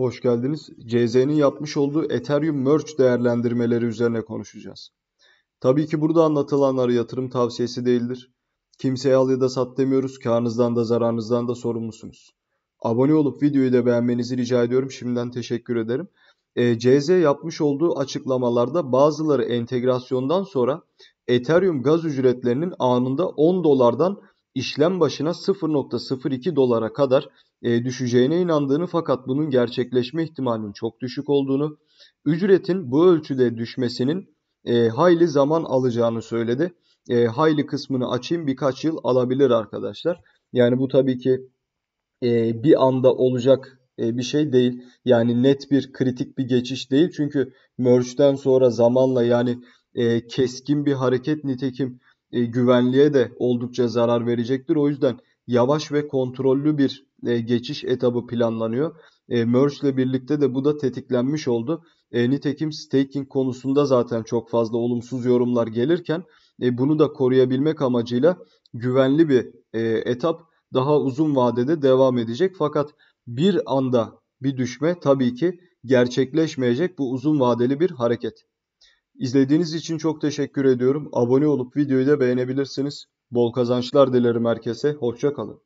Hoş geldiniz. CZ'nin yapmış olduğu Ethereum Merge değerlendirmeleri üzerine konuşacağız. Tabii ki burada anlatılanlar yatırım tavsiyesi değildir. Kimseye al ya da sat demiyoruz. Karnınızdan da zararınızdan da sorumlusunuz. Abone olup videoyu da beğenmenizi rica ediyorum. Şimdiden teşekkür ederim. E, CZ yapmış olduğu açıklamalarda bazıları entegrasyondan sonra Ethereum gaz ücretlerinin anında 10 dolardan işlem başına 0.02 dolara kadar e, düşeceğine inandığını fakat bunun gerçekleşme ihtimalinin çok düşük olduğunu, ücretin bu ölçüde düşmesinin e, hayli zaman alacağını söyledi. E, hayli kısmını açayım birkaç yıl alabilir arkadaşlar. Yani bu tabii ki e, bir anda olacak e, bir şey değil. Yani net bir kritik bir geçiş değil. Çünkü merge'den sonra zamanla yani e, keskin bir hareket nitekim e, güvenliğe de oldukça zarar verecektir. O yüzden yavaş ve kontrollü bir e, geçiş etabı planlanıyor. E, Merge ile birlikte de bu da tetiklenmiş oldu. E, nitekim staking konusunda zaten çok fazla olumsuz yorumlar gelirken e, bunu da koruyabilmek amacıyla güvenli bir e, etap daha uzun vadede devam edecek. Fakat bir anda bir düşme tabii ki gerçekleşmeyecek bu uzun vadeli bir hareket. İzlediğiniz için çok teşekkür ediyorum. Abone olup videoyu da beğenebilirsiniz. Bol kazançlar dilerim herkese. Hoşçakalın.